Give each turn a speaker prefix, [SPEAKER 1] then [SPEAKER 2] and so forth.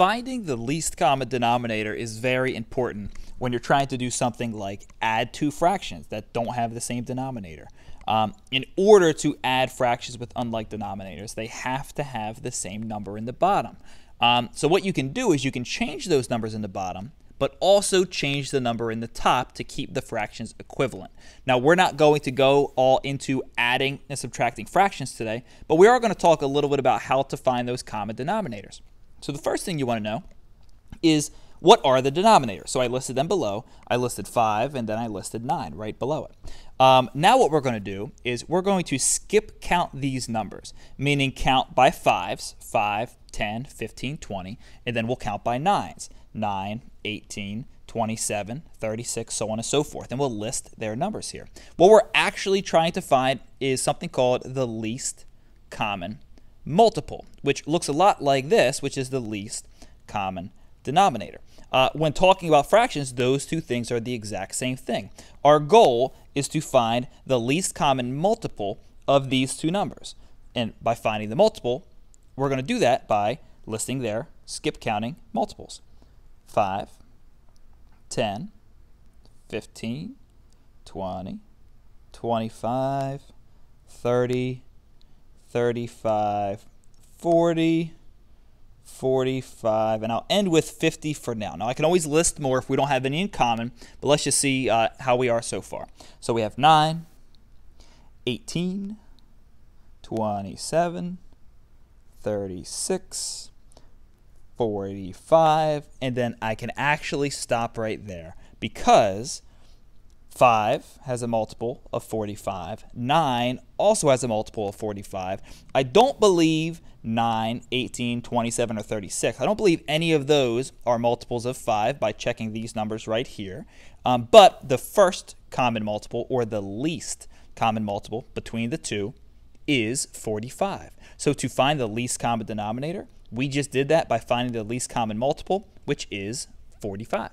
[SPEAKER 1] Finding the least common denominator is very important when you're trying to do something like add two fractions that don't have the same denominator. Um, in order to add fractions with unlike denominators, they have to have the same number in the bottom. Um, so what you can do is you can change those numbers in the bottom, but also change the number in the top to keep the fractions equivalent. Now, we're not going to go all into adding and subtracting fractions today, but we are going to talk a little bit about how to find those common denominators. So the first thing you want to know is what are the denominators? So I listed them below. I listed 5 and then I listed 9 right below it. Um, now what we're going to do is we're going to skip count these numbers, meaning count by 5s, 5, 10, 15, 20, and then we'll count by 9s, 9, 18, 27, 36, so on and so forth. And we'll list their numbers here. What we're actually trying to find is something called the least common multiple, which looks a lot like this, which is the least common denominator. Uh, when talking about fractions, those two things are the exact same thing. Our goal is to find the least common multiple of these two numbers. And by finding the multiple, we're going to do that by listing their skip counting multiples. 5, 10, 15, 20, 25, 30, 35, 40, 45, and I'll end with 50 for now. Now, I can always list more if we don't have any in common, but let's just see uh, how we are so far. So we have 9, 18, 27, 36, 45, and then I can actually stop right there because 5 has a multiple of 45. 9 also has a multiple of 45. I don't believe 9, 18, 27, or 36. I don't believe any of those are multiples of 5 by checking these numbers right here. Um, but the first common multiple, or the least common multiple between the two, is 45. So to find the least common denominator, we just did that by finding the least common multiple, which is 45.